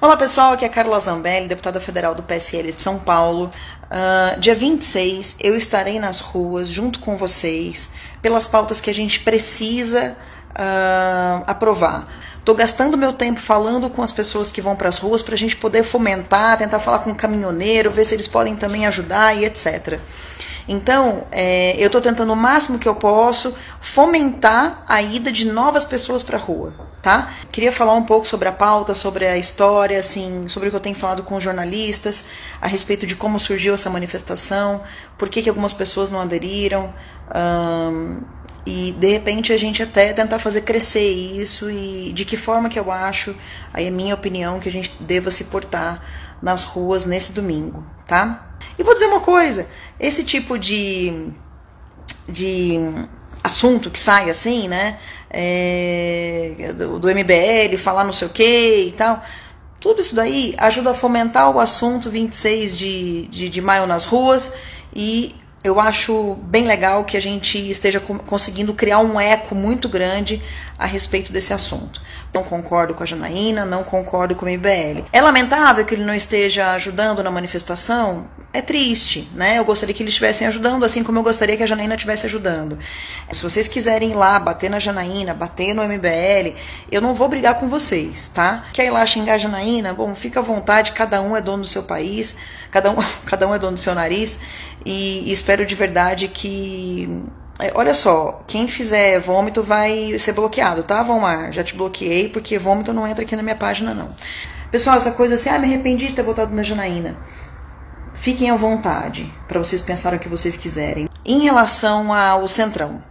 Olá pessoal, aqui é Carla Zambelli, deputada federal do PSL de São Paulo. Uh, dia 26 eu estarei nas ruas junto com vocês pelas pautas que a gente precisa uh, aprovar. Estou gastando meu tempo falando com as pessoas que vão para as ruas para a gente poder fomentar, tentar falar com o caminhoneiro, ver se eles podem também ajudar e etc. Então, é, eu estou tentando o máximo que eu posso fomentar a ida de novas pessoas para a rua, tá? Queria falar um pouco sobre a pauta, sobre a história, assim, sobre o que eu tenho falado com jornalistas a respeito de como surgiu essa manifestação, por que, que algumas pessoas não aderiram. Um, e de repente a gente até tentar fazer crescer isso e de que forma que eu acho, aí é minha opinião, que a gente deva se portar nas ruas nesse domingo, tá? E vou dizer uma coisa, esse tipo de, de assunto que sai assim, né, é, do, do MBL, falar não sei o que e tal, tudo isso daí ajuda a fomentar o assunto 26 de, de, de maio nas ruas e eu acho bem legal que a gente esteja conseguindo criar um eco muito grande a respeito desse assunto. Não concordo com a Janaína, não concordo com o MBL. É lamentável que ele não esteja ajudando na manifestação? É triste, né? Eu gostaria que eles estivessem ajudando, assim como eu gostaria que a Janaína estivesse ajudando. Se vocês quiserem ir lá bater na Janaína, bater no MBL, eu não vou brigar com vocês, tá? Quer ir lá xingar a Janaína? Bom, fica à vontade, cada um é dono do seu país, cada um, cada um é dono do seu nariz, e, e espero de verdade que é, olha só, quem fizer vômito vai ser bloqueado, tá, Valmar? Já te bloqueei, porque vômito não entra aqui na minha página, não. Pessoal, essa coisa assim, ah, me arrependi de ter votado na Janaína. Fiquem à vontade, para vocês pensarem o que vocês quiserem. Em relação ao Centrão,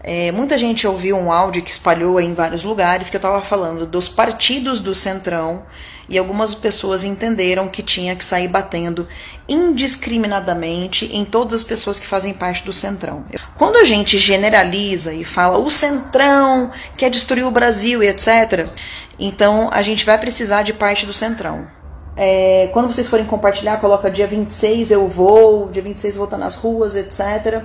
é, muita gente ouviu um áudio que espalhou em vários lugares que eu estava falando dos partidos do Centrão e algumas pessoas entenderam que tinha que sair batendo indiscriminadamente em todas as pessoas que fazem parte do Centrão. Quando a gente generaliza e fala o Centrão quer destruir o Brasil e etc., então a gente vai precisar de parte do Centrão. É, quando vocês forem compartilhar, coloca dia 26 eu vou, dia 26 eu vou estar nas ruas, etc.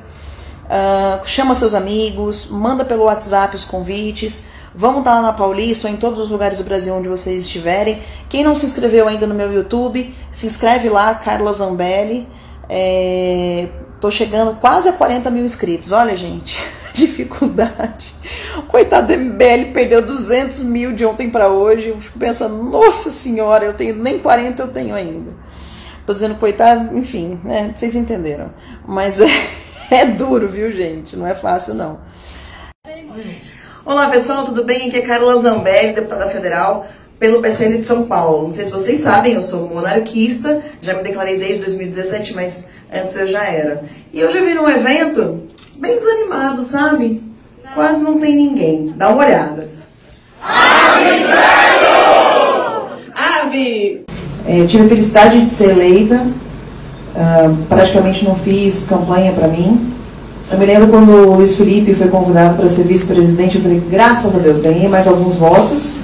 Uh, chama seus amigos, manda pelo WhatsApp os convites. Vamos estar na Paulista ou em todos os lugares do Brasil onde vocês estiverem. Quem não se inscreveu ainda no meu YouTube, se inscreve lá, Carla Zambelli. É, tô chegando quase a 40 mil inscritos. Olha, gente, dificuldade. Coitado do MBL perdeu 200 mil de ontem para hoje. Eu fico pensando, nossa senhora, eu tenho nem 40 eu tenho ainda. Tô dizendo coitado, enfim, né, vocês entenderam. Mas é. É duro, viu, gente? Não é fácil, não. Olá, pessoal, tudo bem? Aqui é Carla Zambelli, deputada federal pelo PCN de São Paulo. Não sei se vocês sabem, eu sou monarquista, já me declarei desde 2017, mas antes eu já era. E eu já vi num evento bem desanimado, sabe? Quase não tem ninguém. Dá uma olhada. Ave! Ave! É, tive a felicidade de ser eleita Uh, praticamente não fiz campanha para mim. Eu me lembro quando o Luiz Felipe foi convidado para ser vice-presidente, eu falei, graças a Deus, ganhei mais alguns votos.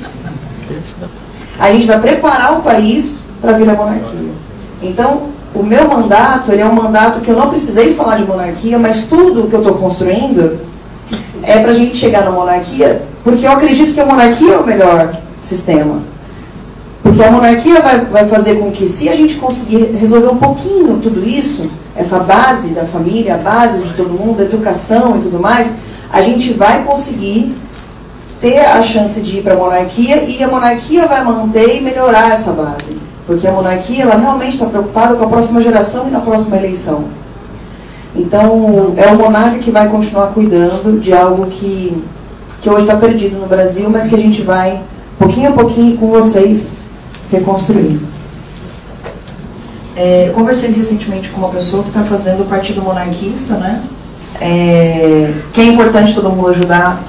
A gente vai preparar o país para vir a monarquia. Então, o meu mandato, ele é um mandato que eu não precisei falar de monarquia, mas tudo que eu estou construindo é para a gente chegar na monarquia, porque eu acredito que a monarquia é o melhor sistema. Porque a monarquia vai, vai fazer com que, se a gente conseguir resolver um pouquinho tudo isso, essa base da família, a base de todo mundo, a educação e tudo mais, a gente vai conseguir ter a chance de ir para a monarquia e a monarquia vai manter e melhorar essa base. Porque a monarquia ela realmente está preocupada com a próxima geração e na próxima eleição. Então, é o monarca que vai continuar cuidando de algo que, que hoje está perdido no Brasil, mas que a gente vai, pouquinho a pouquinho, com vocês, reconstruir. É, conversei recentemente com uma pessoa que está fazendo o Partido Monarquista, né? É, que é importante todo mundo ajudar,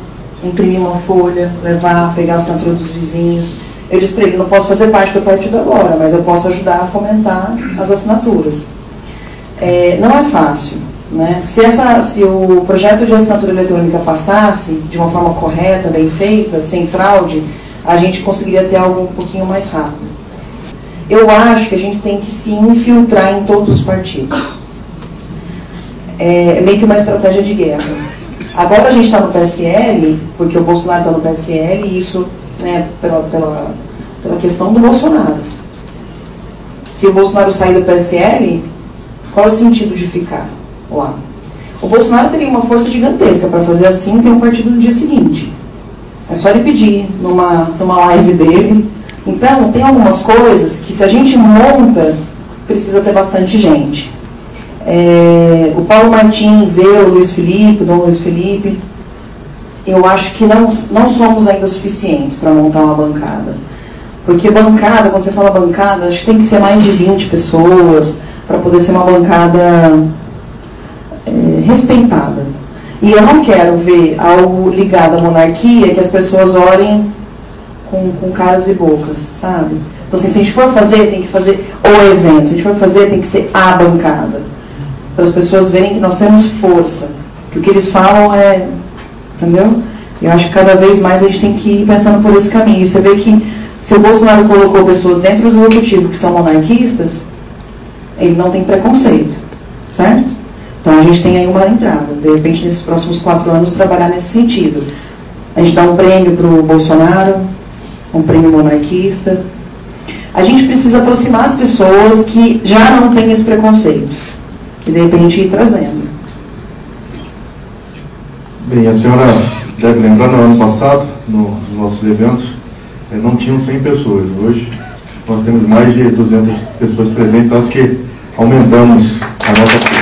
imprimir uma folha, levar, pegar a assinatura dos vizinhos. Eu disse para ele, não posso fazer parte do partido agora, mas eu posso ajudar a fomentar as assinaturas. É, não é fácil. Né? Se, essa, se o projeto de assinatura eletrônica passasse de uma forma correta, bem feita, sem fraude, a gente conseguiria ter algo um pouquinho mais rápido. Eu acho que a gente tem que se infiltrar em todos os partidos. É meio que uma estratégia de guerra. Agora a gente está no PSL, porque o Bolsonaro está no PSL, e isso né, pela, pela, pela questão do Bolsonaro. se o Bolsonaro sair do PSL, qual é o sentido de ficar lá? O Bolsonaro teria uma força gigantesca para fazer assim ter um partido no dia seguinte. É só ele pedir numa, numa live dele. Então, tem algumas coisas que se a gente monta, precisa ter bastante gente. É, o Paulo Martins, eu, Luiz Felipe, Dom Luiz Felipe, eu acho que não, não somos ainda suficientes para montar uma bancada. Porque bancada, quando você fala bancada, acho que tem que ser mais de 20 pessoas para poder ser uma bancada é, respeitada. E eu não quero ver algo ligado à monarquia que as pessoas olhem com, com caras e bocas, sabe? Então, assim, se a gente for fazer, tem que fazer o evento. Se a gente for fazer, tem que ser a bancada. Para as pessoas verem que nós temos força. Que o que eles falam é. Entendeu? Eu acho que cada vez mais a gente tem que ir pensando por esse caminho. E você vê que se o Bolsonaro colocou pessoas dentro do executivo que são monarquistas, ele não tem preconceito. Certo? Então a gente tem aí uma entrada. De repente, nesses próximos quatro anos, trabalhar nesse sentido. A gente dá um prêmio para o Bolsonaro, um prêmio monarquista. A gente precisa aproximar as pessoas que já não têm esse preconceito. E de repente ir trazendo. Bem, a senhora deve lembrar, no ano passado, no, nos nossos eventos, eh, não tinham 100 pessoas. Hoje nós temos mais de 200 pessoas presentes. Acho que aumentamos a nossa